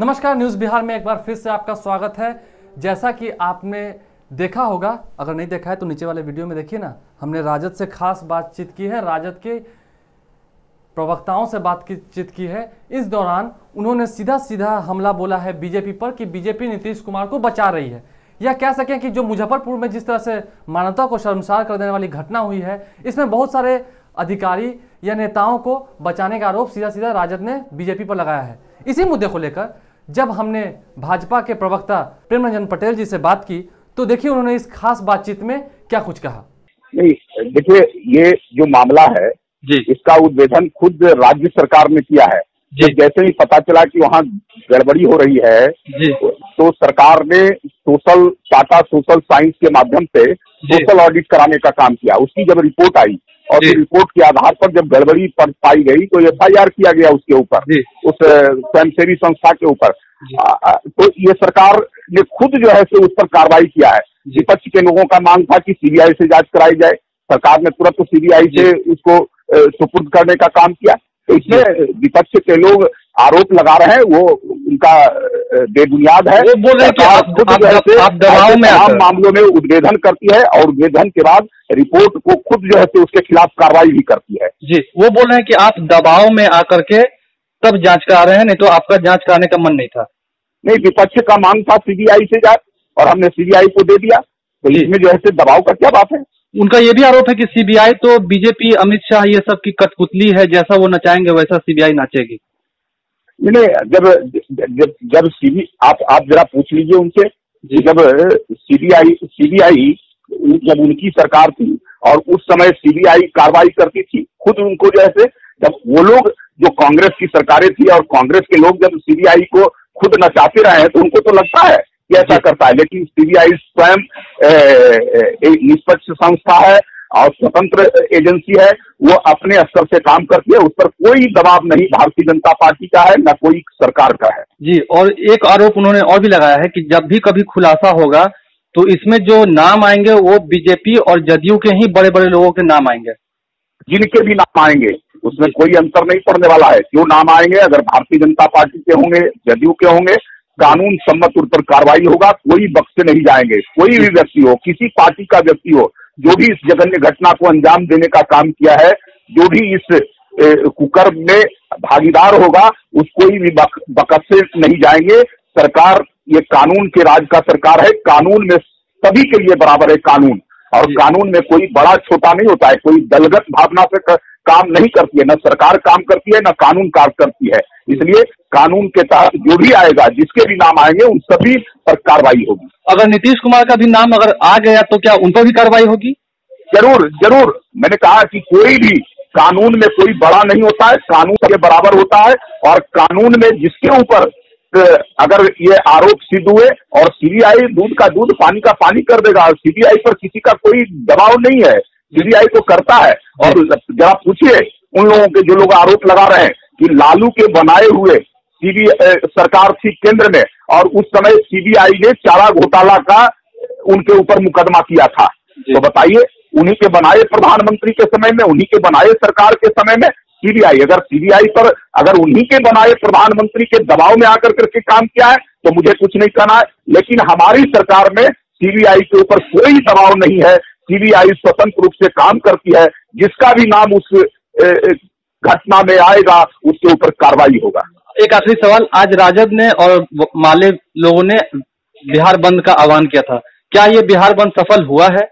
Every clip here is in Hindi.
नमस्कार, न्यूज़ बिहार में एक बार फिर से आपका स्वागत है। जैसा कि आपने देखा होगा, अगर नहीं देखा है तो नीचे वाले वीडियो में देखिए ना, हमने राजद से खास बातचीत की है, राजद के प्रवक्ताओं से बातचीत की है। इस दौरान उन्होंने सीधा सीधा हमला बोला है बीजेपी पर कि बीजेपी नीतीश कुमार को बचा रही है। या कह सकें कि जो मुजफ्फरपुर में जिस तरह से मानवता को शर्मसार कर देने वाली घटना हुई है, इसमें बहुत सारे अधिकारी या नेताओं को बचाने का आरोप सीधा सीधा राजद ने बीजेपी पर लगाया है। इसी मुद्दे को लेकर जब हमने भाजपा के प्रवक्ता प्रेम रंजन पटेल जी से बात की तो देखिए उन्होंने इस खास बातचीत में क्या कुछ कहा। नहीं देखिए ये जो मामला है जी। इसका उद्भेदन खुद राज्य सरकार ने किया है। जी। तो जैसे ही पता चला कि वहाँ गड़बड़ी हो रही है जी। तो सरकार ने सोशल टाटा सोशल साइंस के माध्यम से सोशल ऑडिट कराने का काम किया। उसकी जब रिपोर्ट आई और रिपोर्ट के आधार पर जब गड़बड़ी पर पाई गई तो एफ़ किया गया उसके ऊपर उस स्वयंसेवी संस्था के ऊपर। तो ये सरकार ने खुद जो है उस पर कार्रवाई किया है। विपक्ष के लोगों का मांग था कि सीबीआई से जाँच कराई जाए। सरकार ने तुरंत सीबीआई से उसको सुपुर्द करने का काम किया। तो इसमें विपक्ष के लोग आरोप लगा रहे हैं वो उनका बेबुनियाद है। वो बोल रहे हैं कि आप- खुद आप आप दबाव में तमाम मामलों में उद्भेदन करती है और उद्भेदन के बाद रिपोर्ट को खुद जो है उसके खिलाफ कार्रवाई भी करती है। जी वो बोल रहे हैं कि आप दबाव में आकर के तब जाँच करा रहे हैं नहीं तो आपका जाँच कराने का मन नहीं था। नहीं विपक्ष का मांग था सीबीआई से जाए और हमने सीबीआई को दे दिया। तो। इसमें जो है दबाव का क्या बात है? उनका ये भी आरोप है कि सीबीआई तो बीजेपी अमित शाह ये सब की कठपुतली है जैसा वो नचाएँगे वैसा सीबीआई नाचेगी। नहीं जब जब जब सीबी आप आप जरा पूछ लीजिए उनसे जब सीबीआई सीबीआई जब उनकी सरकार थी और उस समय सीबीआई कार्रवाई करती थी खुद उनको जैसे जब वो लोग जो कांग्रेस की सरकारें थी और कांग्रेस के लोग जब सीबीआई को खुद नचाते रहे हैं तो उनको तो लगता है कि ऐसा करता है लेकिन सीबीआई स्वयं एक निष्पक्ष संस्था है और स्वतंत्र एजेंसी है वो अपने स्तर से काम करती है उस पर कोई दबाव नहीं भारतीय जनता पार्टी का है न कोई सरकार का है। जी और एक आरोप उन्होंने और भी लगाया है कि जब भी कभी खुलासा होगा तो इसमें जो नाम आएँगे वो बीजेपी और जदयू के ही बड़े बड़े लोगों के नाम आएँगे। जिनके भी नाम आएँगे उसमें कोई अंतर नहीं पड़ने वाला है। क्यों नाम आएँगे अगर भारतीय जनता पार्टी के होंगे जदयू के होंगे कानून सम्मत उन पर कार्रवाई होगा कोई बख्शे नहीं जाएँगे। कोई भी व्यक्ति हो किसी पार्टी का व्यक्ति हो जो भी इस जघन्य घटना को अंजाम देने का काम किया है जो भी इस कुकर्म में भागीदार होगा उस कोई भी बक, बकसे नहीं जाएँगे। सरकार ये कानून के राज का सरकार है कानून में सभी के लिए बराबर है कानून। और कानून में कोई बड़ा छोटा नहीं होता है कोई दलगत भावना से क- काम नहीं करती है न सरकार काम करती है न कानून काम करती है। इसलिए कानून के तहत जो भी आएगा जिसके भी नाम आएँगे उन सभी पर कार्रवाई होगी। अगर नीतीश कुमार का भी नाम अगर आ गया तो क्या उन पर भी कार्रवाई होगी? ज़रूर ज़रूर। मैंने कहा कि कोई भी कानून में कोई बड़ा नहीं होता है कानून के बराबर होता है और कानून में जिसके ऊपर अगर ये आरोप सिद्ध हुए और सीबीआई दूध का दूध पानी का पानी कर देगा और सीबीआई पर किसी का कोई दबाव नहीं है सीबीआई तो करता है। और जरा पूछिए उन लोगों के जो लोग आरोप लगा रहे हैं कि लालू के बनाए हुए सीबी सरकार थी केंद्र में और उस समय सीबीआई ने चारा घोटाला का उनके ऊपर मुकदमा किया था। तो बताइए उन्हीं के बनाए प्रधानमंत्री के समय में उन्हीं के बनाए सरकार के समय में सीबीआई अगर सीबीआई पर अगर उन्हीं के बनाए प्रधानमंत्री के दबाव में आकर करके काम किया है तो मुझे कुछ नहीं कहना है लेकिन हमारी सरकार में सीबीआई के ऊपर कोई दबाव नहीं है सीबीआई स्वतंत्र रूप से काम करती है जिसका भी नाम उस घटना में आएगा उसके ऊपर कार्रवाई होगा। एक आखिरी सवाल आज राजद ने और माले लोगों ने बिहार बंद का आह्वान किया था। क्या ये बिहार बंद सफल हुआ है?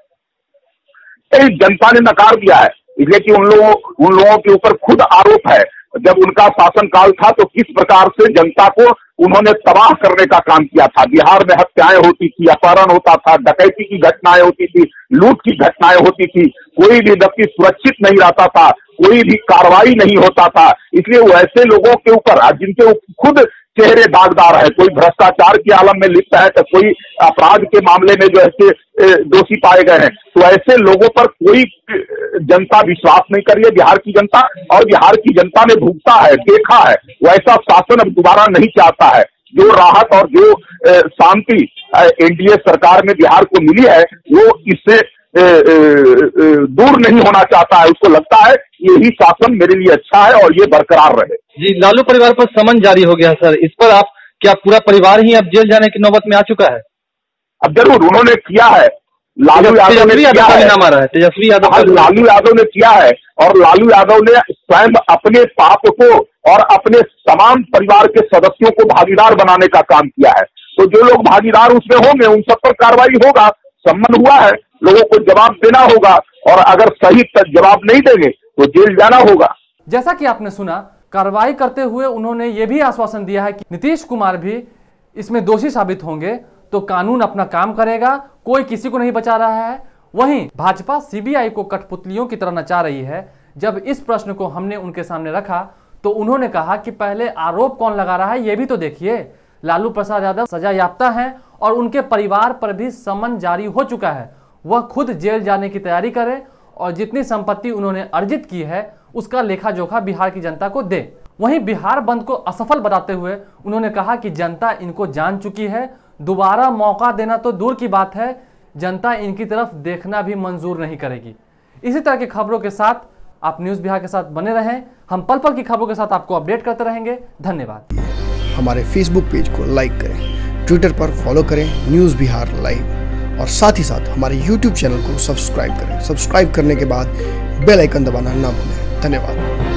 जनता ने नकार दिया है इसलिए कि उन लोगों उन लोगों के ऊपर खुद आरोप है जब उनका शासनकाल था तो किस प्रकार से जनता को उन्होंने तबाह करने का काम किया था? बिहार में हत्याएँ होती थी, अपहरण होता था, डकैती की घटनाएँ होती थी, लूट की घटनाएँ होती थी। कोई भी व्यक्ति सुरक्षित नहीं रहता था, कोई भी कार्रवाई नहीं होता था। इसलिए वो ऐसे लोगों के ऊपर, जिनके खुद चेहरे दागदार है, कोई भ्रष्टाचार के आलम में लिप्त है तो कोई अपराध के मामले में जो ऐसे दोषी पाए गए हैं। तो ऐसे लोगों पर कोई जनता विश्वास नहीं कर रही है बिहार की जनता और बिहार की जनता ने भुगता है देखा है वैसा शासन अब दोबारा नहीं चाहता है। जो राहत और जो शांति एनडीए सरकार में बिहार को मिली है वो इससे ए, ए, ए, दूर नहीं होना चाहता है। उसको लगता है यही शासन मेरे लिए अच्छा है और ये बरकरार रहे। जी लालू परिवार पर समन जारी हो गया सर। इस पर आप क्या पूरा परिवार ही अब जेल जाने की नौबत में आ चुका है? अब ज़रूर उन्होंने किया है। लालू यादव ने किया है। नाम है तेजस्वी यादव हाँ, का लालू यादव ने किया है और लालू यादव ने स्वयं अपने पाप को और अपने तमाम परिवार के सदस्यों को भागीदार बनाने का काम किया है। तो जो लोग भागीदार उसमें होंगे उन सब पर कार्रवाई होगा सम्मन हुआ है लोगों को जवाब देना होगा और अगर सही तक जवाब नहीं देंगे तो जेल जाना होगा। जैसा कि आपने सुना कार्रवाई करते हुए उन्होंने ये भी आश्वासन दिया है कि नीतीश कुमार भी इसमें दोषी साबित होंगे तो कानून अपना काम करेगा कोई किसी को नहीं बचा रहा है। वहीं भाजपा सीबीआई को कठपुतलियों की तरह नचा रही है। जब इस प्रश्न को हमने उनके सामने रखा तो उन्होंने कहा कि पहले आरोप कौन लगा रहा है, ये भी तो देखिए। लालू प्रसाद यादव सजा याफ्ता है और उनके परिवार पर भी समन जारी हो चुका है। वह खुद जेल जाने की तैयारी करे और जितनी संपत्ति उन्होंने अर्जित की है, उसका लेखा जोखा बिहार की जनता को दे। वहीं बिहार बंद को असफल बताते हुए उन्होंने कहा कि जनता इनको जान चुकी है। दोबारा मौका देना तो दूर की बात है, जनता इनकी तरफ़ देखना भी मंजूर नहीं करेगी। इसी तरह की खबरों के साथ आप न्यूज़ बिहार के साथ बने रहें। हम पल पल की खबरों के साथ आपको अपडेट करते रहेंगे। धन्यवाद। हमारे फेसबुक पेज को लाइक करें ट्विटर पर फॉलो करें न्यूज़ बिहार लाइव और साथ ही साथ हमारे यूट्यूब चैनल को सब्सक्राइब करें। सब्सक्राइब करने के बाद बेल आइकन दबाना ना भूलें। धन्यवाद।